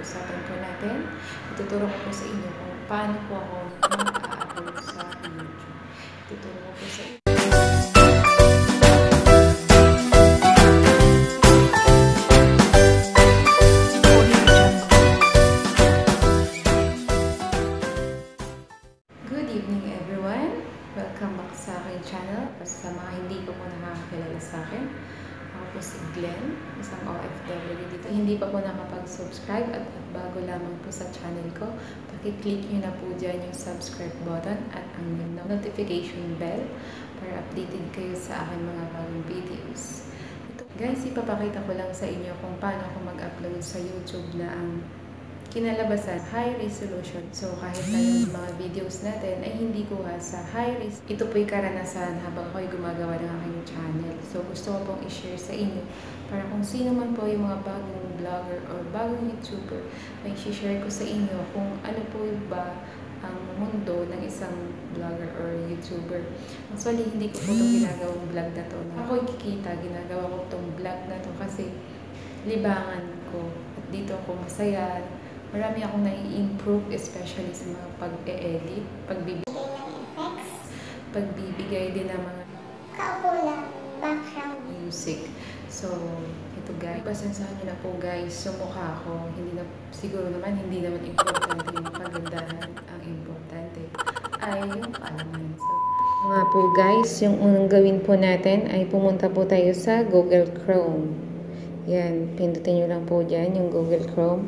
pag-uusapan po natin. Ituturo ko po sa inyo kung paano po ako mag-upload sa YouTube. Ituturo ko po sa inyo. Po si Glenn, isang OFW dito. Hindi pa po nakapag-subscribe at, bago lamang po sa channel ko, pakiclick nyo na po dyan yung subscribe button at ang notification bell para updated kayo sa aking mga bagong videos. Ito, guys, ipapakita ko lang sa inyo kung paano ako mag-upload sa YouTube na ang kinalabasan, high resolution. So, kahit na yung mga videos natin ay hindi kuha sa high res. Ito po'y karanasan habang ako'y gumagawa ng aking channel. So, gusto ko pong i-share sa inyo para kung sino man po yung mga bagong vlogger or bagong YouTuber, may share ko sa inyo kung ano po ba ang mundo ng isang vlogger or YouTuber. Actually, hindi ko po itong ginagawang vlog na to. Ako'y kikita, ginagawa ko itong vlog na to kasi libangan ko. At dito ako masaya, marami akong nai-improve, especially sa mga pag-e-edit, pagbibigay, ng effects, pagbibigay din ng mga kaukulang background music. So, ito guys, pasensahan nyo na po guys, yung mukha ko, hindi na, siguro naman, hindi naman importante yung kagandahan. Ang importante ay yung kaalaman. So, mga po guys, yung unang gawin po natin ay pumunta po tayo sa Google Chrome. Yan, pindutin nyo lang po dyan yung Google Chrome.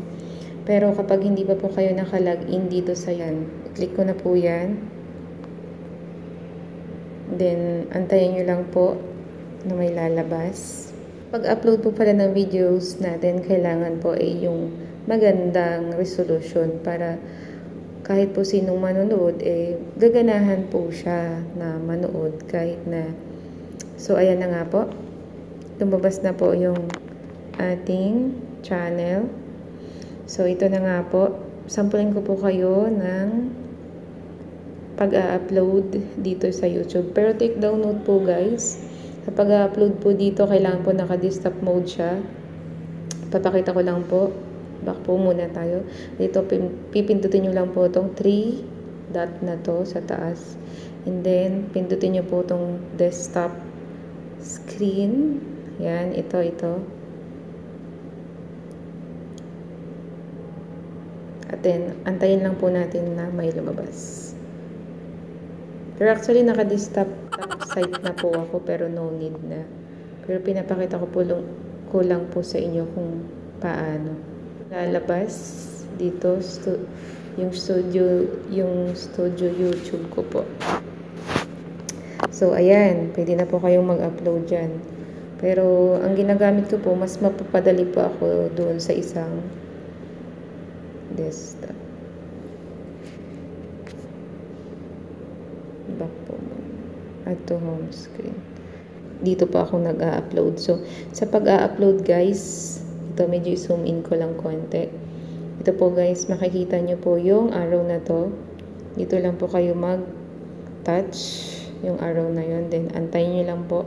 Pero kapag hindi pa po kayo nakalagin dito sa yan, click ko na po yan. Then, antayin nyo lang po na may lalabas. Pag-upload po pala ng videos natin, kailangan po ay yung magandang resolution para kahit po sinong manonood, eh, gaganahan po siya na manood kahit na. So, ayan na nga po. Lumabas na po yung ating channel. So, ito na nga po. Sampulin ko po kayo ng pag-upload dito sa YouTube. Pero take down note po guys. Sa pag-upload po dito, kailangan po naka-desktop mode siya. Papakita ko lang po. Back po muna tayo. Dito, pipindutin nyo lang po itong 3 dot na to sa taas. And then, pindutin nyo po itong desktop screen. Yan, ito, ito. At then, antayin lang po natin na may lumabas. Pero actually, naka-desktop site na po ako pero no need na. Pero pinapakita ko po lang, ko lang po sa inyo kung paano. Lalabas dito stu, yung studio yung studio YouTube ko po. So ayan, pwede na po kayong mag-upload diyan. Pero ang ginagamit ko po, mas mapapadali po ako doon sa isang desktop. Back po at to home screen. Dito po ako nag-upload. So, sa pag-upload guys, ito medyo zoom in ko lang konti. Ito po guys, makikita nyo po yung arrow na to. Dito lang po kayo mag-touch yung arrow na yon Then, antayin nyo lang po.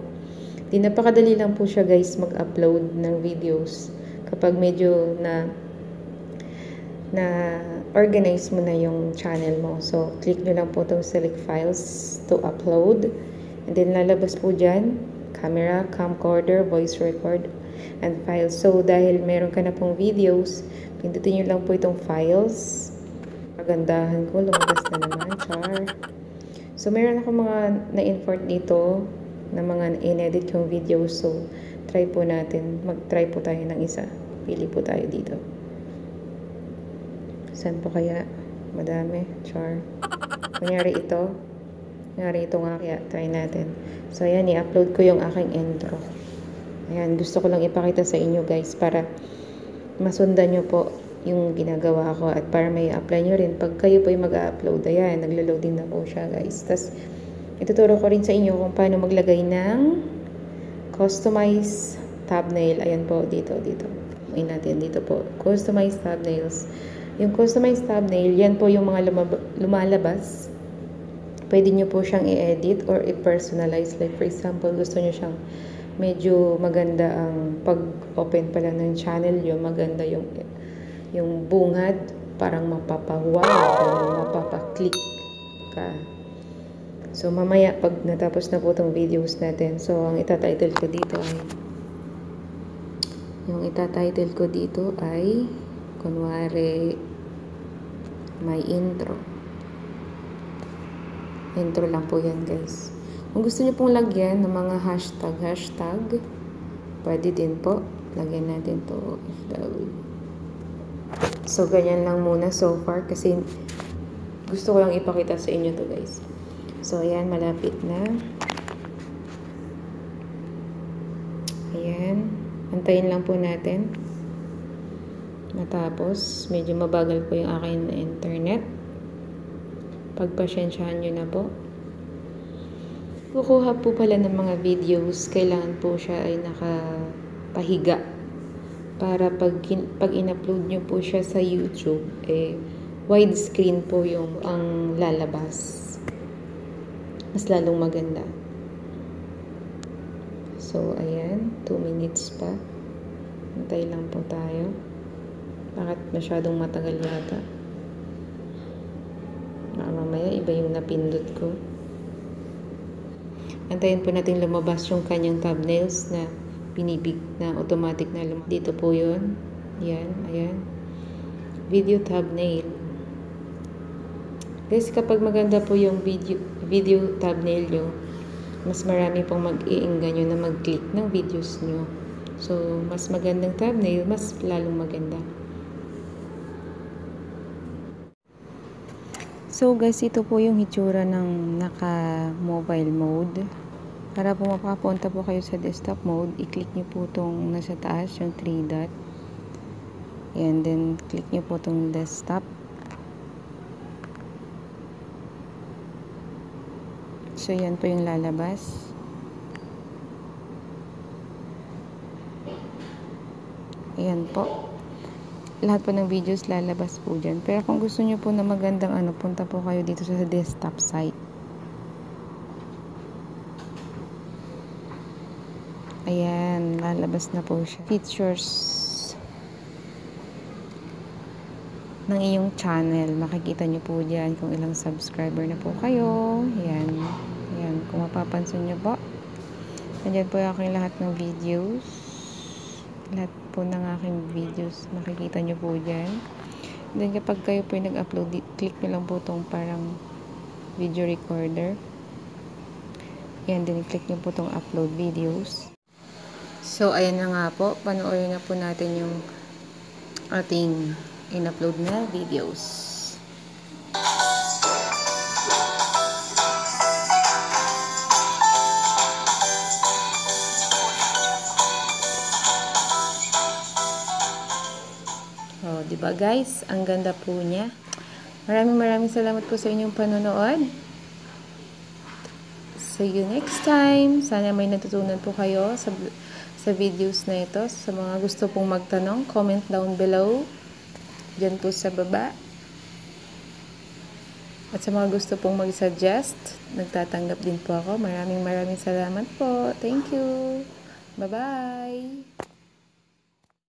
Di napakadali lang po siya guys mag-upload ng videos. Kapag medyo na na organize mo na yung channel mo. So, click nyo lang po itong select files to upload. And then, lalabas po dyan, camera, camcorder, voice record, and files. So, dahil meron ka na pong videos, pindutin nyo lang po itong files. Kagandahan ko, lumabas na naman, char. So, meron ako mga na-import dito na mga in-edit yung videos. So, try po natin. Mag-try po tayo ng isa. Pili po tayo dito. Saan po kaya? Madami. Char. Kunyari ito. Kunyari ito nga kaya. Try natin. So, ayan. I-upload ko yung aking intro. Ayan. Gusto ko lang ipakita sa inyo guys para masundan nyo po yung ginagawa ko at para may apply nyo rin. Pag kayo po yung mag-upload, ayan. Naglo-loading na po siya guys. Tapos, ituturo ko rin sa inyo kung paano maglagay ng customize thumbnail. Ayan po. Dito, dito. Ayan natin. Dito po. Customize thumbnails. Yung customized thumbnail, yan po yung mga lumalabas. Pwede nyo po siyang i-edit or i-personalize. Like for example, gusto nyo siyang medyo maganda ang pag-open pala ng channel nyo. Maganda yung yung bungad, parang mapapawaw, parang mapapaklik ka. So, mamaya, pag natapos na po itong videos natin, so, ang itatitle ko dito ay, yung itatitle ko dito ay, kunwari, may intro. Intro lang po yan, guys. Kung gusto niyo pong lagyan ng mga hashtag, hashtag, pwede din po. Lagyan natin to. So, ganyan lang muna so far kasi gusto ko lang ipakita sa inyo to guys. So, ayan, malapit na. Ayan. Antayin lang po natin. Matapos, medyo mabagal po yung akin na internet. Pagpasensyahan nyo na po. Kukuha po pala ng mga videos, kailangan po siya ay nakapahiga. Para pag, pag in-upload nyo po siya sa YouTube, eh, widescreen po yung ang lalabas. Mas lalong maganda. So, ayan. 2 minutes pa. Antay lang po tayo. Bakit masyadong matagal yata? Baka mamaya iba yung napindot ko. Antayin po natin lumabas yung kanyang thumbnails na binibig na automatic na lumabas. Dito po yun. Yan, ayan. Video thumbnail. Guys, kapag maganda po yung video, video thumbnail nyo, mas marami pong mag-iinga nyo na mag-click ng videos nyo. So, mas magandang thumbnail, mas lalong maganda. So guys, ito po yung hitsura ng naka-mobile mode. Para po mapapunta po kayo sa desktop mode, i-click nyo po itong nasa taas, yung 3 dot. And then, click nyo po itong desktop. So, yan po yung lalabas. Ayan po lahat po ng videos lalabas po dyan. Pero kung gusto nyo po na magandang ano, punta po kayo dito sa desktop site. Ayan, lalabas na po siya. Features ng iyong channel. Makikita nyo po dyan kung ilang subscriber na po kayo. Ayan. Ayan, kung mapapansin nyo po. Andyan po aking lahat ng videos lahat po ng aking videos makikita nyo po dyan. Then kapag kayo po yung nag-upload click nyo lang po itong parang video recorder. Yan din click nyo po itong upload videos. So ayan na nga po. Panoorin na po natin yung ating in-upload na videos 'di ba guys? Ang ganda po niya. Maraming maraming salamat po sa inyong panonood. See you next time. Sana may natutunan po kayo sa sa videos na ito. Sa mga gusto pong magtanong, comment down below. Diyan po sa baba. At sa mga gusto pong mag-suggest, nagtatanggap din po ako. Maraming maraming salamat po. Thank you. Bye-bye.